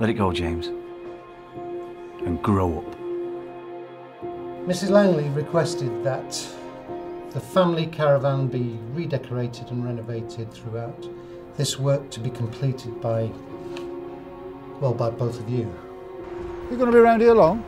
Let it go, James. And grow up. Mrs. Langley requested that the family caravan be redecorated and renovated throughout. This work to be completed by, well, by both of you. You're going to be around here long?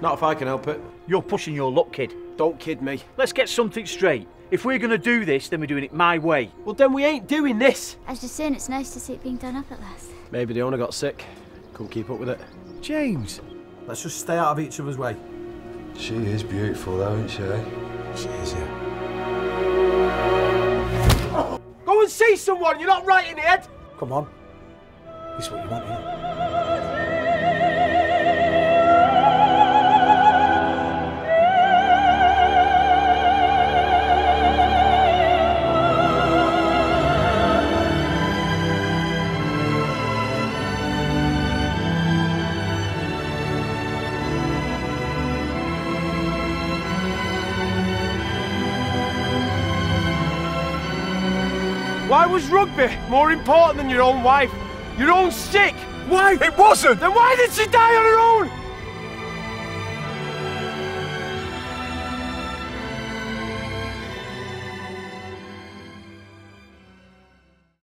Not if I can help it. You're pushing your luck, kid. Don't kid me. Let's get something straight. If we're going to do this, then we're doing it my way. Well, then we ain't doing this. I was just saying it's nice to see it being done up at last. Maybe the owner got sick. Couldn't keep up with it. James. Let's just stay out of each other's way. She is beautiful, though, isn't she? Eh? She is, yeah. Go and see someone. You're not right in the head. Come on. This is what you want, innit? Why was rugby more important than your own wife? Your own sick? Why? It wasn't! Then why did she die on her own?